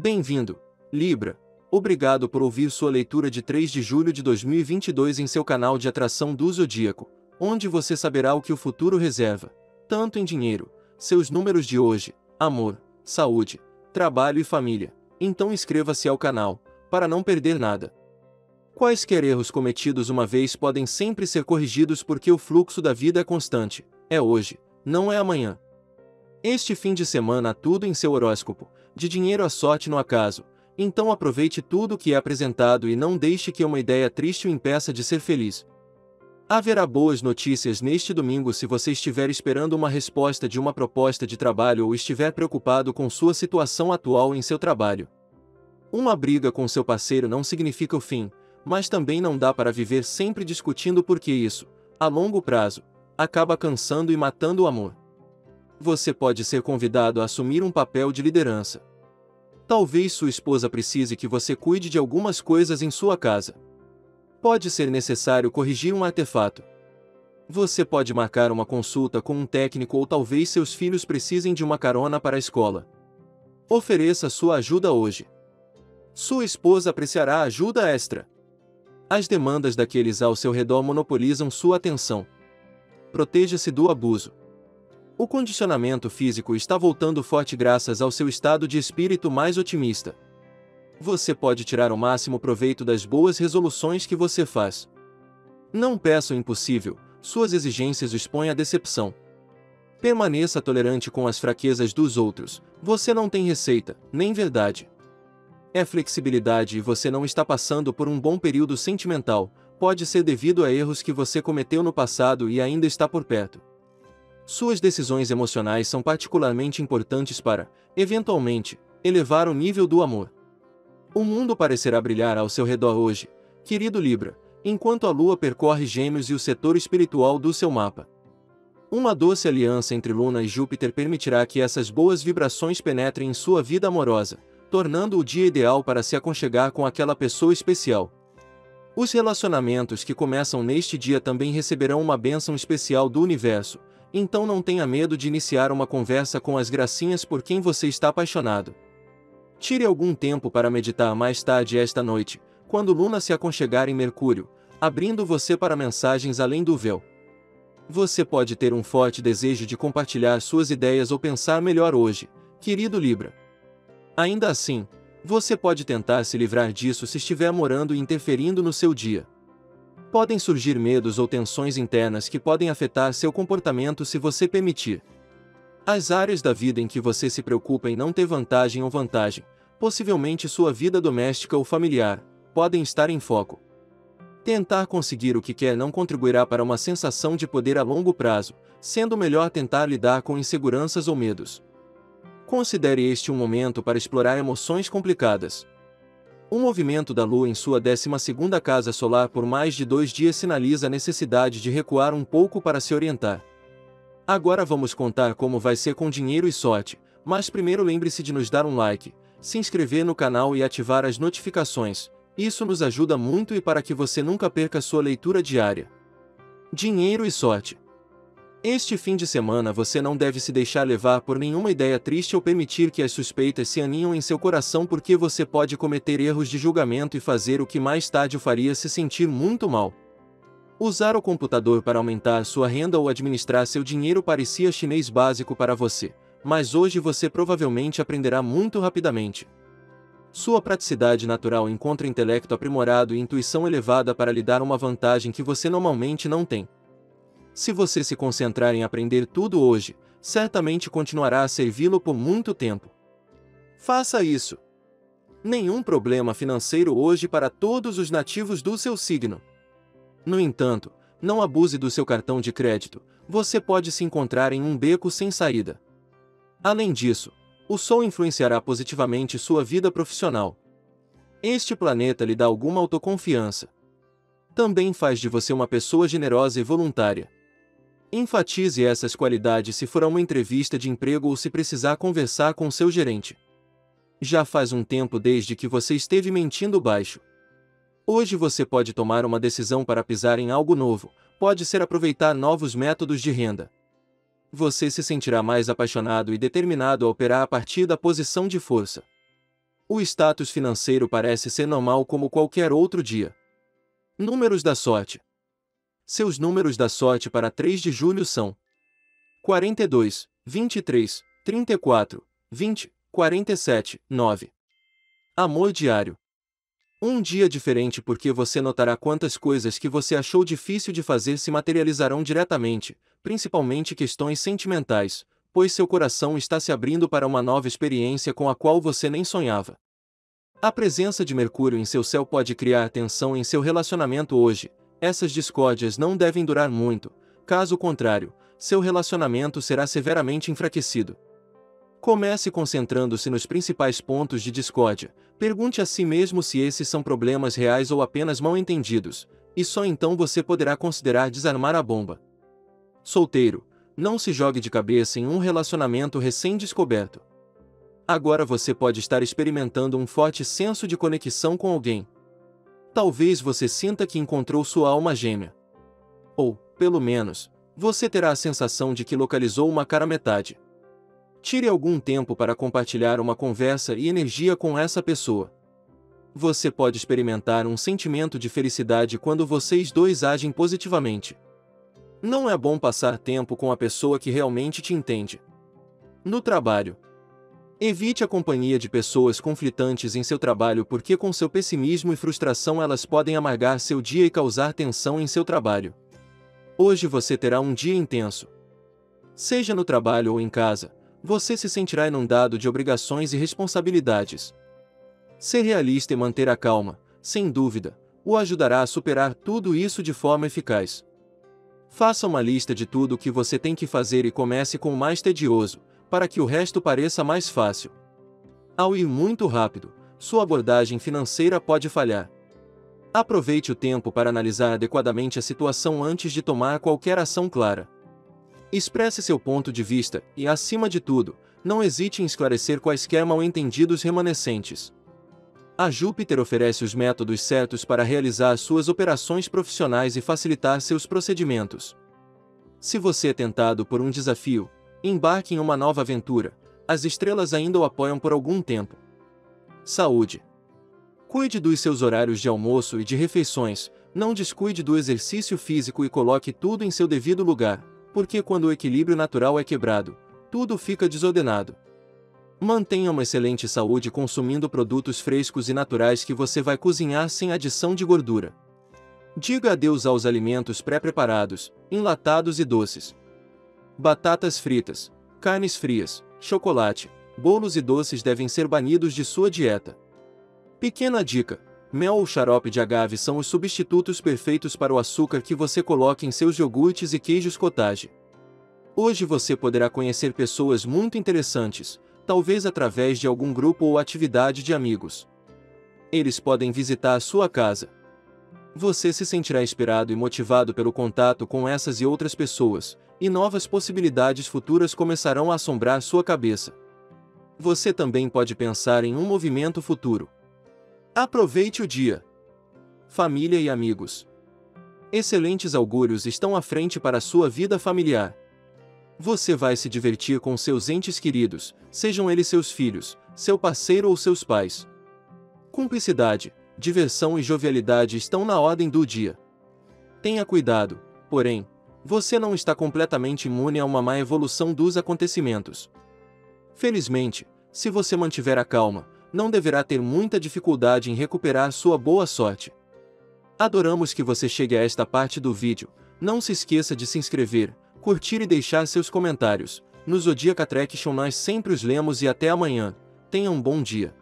Bem-vindo, Libra. Obrigado por ouvir sua leitura de 3 de julho de 2022 em seu canal de atração do Zodíaco, onde você saberá o que o futuro reserva, tanto em dinheiro, seus números de hoje, amor, saúde, trabalho e família. Então inscreva-se ao canal, para não perder nada. Quaisquer erros cometidos uma vez podem sempre ser corrigidos porque o fluxo da vida é constante, é hoje, não é amanhã. Este fim de semana tudo em seu horóscopo, de dinheiro à sorte no acaso, então aproveite tudo o que é apresentado e não deixe que uma ideia triste o impeça de ser feliz. Haverá boas notícias neste domingo se você estiver esperando uma resposta de uma proposta de trabalho ou estiver preocupado com sua situação atual em seu trabalho. Uma briga com seu parceiro não significa o fim, mas também não dá para viver sempre discutindo porque isso, a longo prazo, acaba cansando e matando o amor. Você pode ser convidado a assumir um papel de liderança. Talvez sua esposa precise que você cuide de algumas coisas em sua casa. Pode ser necessário corrigir um artefato. Você pode marcar uma consulta com um técnico ou talvez seus filhos precisem de uma carona para a escola. Ofereça sua ajuda hoje. Sua esposa apreciará ajuda extra. As demandas daqueles ao seu redor monopolizam sua atenção. Proteja-se do abuso. O condicionamento físico está voltando forte graças ao seu estado de espírito mais otimista. Você pode tirar o máximo proveito das boas resoluções que você faz. Não peça o impossível, suas exigências expõem à decepção. Permaneça tolerante com as fraquezas dos outros, você não tem receita, nem verdade. É flexibilidade e você não está passando por um bom período sentimental, pode ser devido a erros que você cometeu no passado e ainda está por perto. Suas decisões emocionais são particularmente importantes para, eventualmente, elevar o nível do amor. O mundo parecerá brilhar ao seu redor hoje, querido Libra, enquanto a lua percorre Gêmeos e o setor espiritual do seu mapa. Uma doce aliança entre Luna e Júpiter permitirá que essas boas vibrações penetrem em sua vida amorosa, tornando o dia ideal para se aconchegar com aquela pessoa especial. Os relacionamentos que começam neste dia também receberão uma bênção especial do universo, então não tenha medo de iniciar uma conversa com as gracinhas por quem você está apaixonado. Tire algum tempo para meditar mais tarde esta noite, quando Luna se aconchegar em Mercúrio, abrindo você para mensagens além do véu. Você pode ter um forte desejo de compartilhar suas ideias ou pensar melhor hoje, querido Libra. Ainda assim, você pode tentar se livrar disso se estiver morando e interferindo no seu dia. Podem surgir medos ou tensões internas que podem afetar seu comportamento se você permitir. As áreas da vida em que você se preocupa em não ter vantagem ou vantagem, possivelmente sua vida doméstica ou familiar, podem estar em foco. Tentar conseguir o que quer não contribuirá para uma sensação de poder a longo prazo, sendo melhor tentar lidar com inseguranças ou medos. Considere este um momento para explorar emoções complicadas. Um movimento da Lua em sua 12ª casa solar por mais de dois dias sinaliza a necessidade de recuar um pouco para se orientar. Agora vamos contar como vai ser com dinheiro e sorte, mas primeiro lembre-se de nos dar um like, se inscrever no canal e ativar as notificações, isso nos ajuda muito e para que você nunca perca sua leitura diária. Dinheiro e sorte. Este fim de semana você não deve se deixar levar por nenhuma ideia triste ou permitir que as suspeitas se aninham em seu coração porque você pode cometer erros de julgamento e fazer o que mais tarde o faria se sentir muito mal. Usar o computador para aumentar sua renda ou administrar seu dinheiro parecia chinês básico para você, mas hoje você provavelmente aprenderá muito rapidamente. Sua praticidade natural encontra intelecto aprimorado e intuição elevada para lhe dar uma vantagem que você normalmente não tem. Se você se concentrar em aprender tudo hoje, certamente continuará a servi-lo por muito tempo. Faça isso. Nenhum problema financeiro hoje para todos os nativos do seu signo. No entanto, não abuse do seu cartão de crédito, você pode se encontrar em um beco sem saída. Além disso, o Sol influenciará positivamente sua vida profissional. Este planeta lhe dá alguma autoconfiança. Também faz de você uma pessoa generosa e voluntária. Enfatize essas qualidades se for a uma entrevista de emprego ou se precisar conversar com seu gerente. Já faz um tempo desde que você esteve mentindo baixo. Hoje você pode tomar uma decisão para pisar em algo novo, pode ser aproveitar novos métodos de renda. Você se sentirá mais apaixonado e determinado a operar a partir da posição de força. O status financeiro parece ser normal como qualquer outro dia. Números da sorte. Seus números da sorte para 3 de julho são 42, 23, 34, 20, 47, 9. Amor diário. Um dia diferente porque você notará quantas coisas que você achou difícil de fazer se materializarão diretamente, principalmente questões sentimentais, pois seu coração está se abrindo para uma nova experiência com a qual você nem sonhava. A presença de Mercúrio em seu céu pode criar tensão em seu relacionamento hoje. Essas discórdias não devem durar muito, caso contrário, seu relacionamento será severamente enfraquecido. Comece concentrando-se nos principais pontos de discórdia. Pergunte a si mesmo se esses são problemas reais ou apenas mal entendidos, e só então você poderá considerar desarmar a bomba. Solteiro, não se jogue de cabeça em um relacionamento recém-descoberto. Agora você pode estar experimentando um forte senso de conexão com alguém. Talvez você sinta que encontrou sua alma gêmea. Ou, pelo menos, você terá a sensação de que localizou uma cara metade. Tire algum tempo para compartilhar uma conversa e energia com essa pessoa. Você pode experimentar um sentimento de felicidade quando vocês dois agem positivamente. Não é bom passar tempo com a pessoa que realmente te entende. No trabalho. Evite a companhia de pessoas conflitantes em seu trabalho porque, com seu pessimismo e frustração, elas podem amargar seu dia e causar tensão em seu trabalho. Hoje você terá um dia intenso. Seja no trabalho ou em casa, você se sentirá inundado de obrigações e responsabilidades. Ser realista e manter a calma, sem dúvida, o ajudará a superar tudo isso de forma eficaz. Faça uma lista de tudo o que você tem que fazer e comece com o mais tedioso, para que o resto pareça mais fácil. Ao ir muito rápido, sua abordagem financeira pode falhar. Aproveite o tempo para analisar adequadamente a situação antes de tomar qualquer ação clara. Expresse seu ponto de vista e, acima de tudo, não hesite em esclarecer quaisquer mal-entendidos remanescentes. A Júpiter oferece os métodos certos para realizar suas operações profissionais e facilitar seus procedimentos. Se você é tentado por um desafio, embarque em uma nova aventura. As estrelas ainda o apoiam por algum tempo. Saúde. Cuide dos seus horários de almoço e de refeições, não descuide do exercício físico e coloque tudo em seu devido lugar porque quando o equilíbrio natural é quebrado, tudo fica desordenado. Mantenha uma excelente saúde consumindo produtos frescos e naturais que você vai cozinhar sem adição de gordura. Diga adeus aos alimentos pré-preparados, enlatados e doces. Batatas fritas, carnes frias, chocolate, bolos e doces devem ser banidos de sua dieta. Pequena dica: Mel ou xarope de agave são os substitutos perfeitos para o açúcar que você coloca em seus iogurtes e queijos cottage. Hoje você poderá conhecer pessoas muito interessantes, talvez através de algum grupo ou atividade de amigos. Eles podem visitar a sua casa. Você se sentirá inspirado e motivado pelo contato com essas e outras pessoas, e novas possibilidades futuras começarão a assombrar sua cabeça. Você também pode pensar em um movimento futuro. Aproveite o dia. Família e amigos. Excelentes augúrios estão à frente para sua vida familiar. Você vai se divertir com seus entes queridos, sejam eles seus filhos, seu parceiro ou seus pais. Cumplicidade, diversão e jovialidade estão na ordem do dia. Tenha cuidado, porém, você não está completamente imune a uma má evolução dos acontecimentos. Felizmente, se você mantiver a calma, não deverá ter muita dificuldade em recuperar sua boa sorte. Adoramos que você chegue a esta parte do vídeo. Não se esqueça de se inscrever, curtir e deixar seus comentários. No Zodiac Attraction nós sempre os lemos e até amanhã. Tenha um bom dia.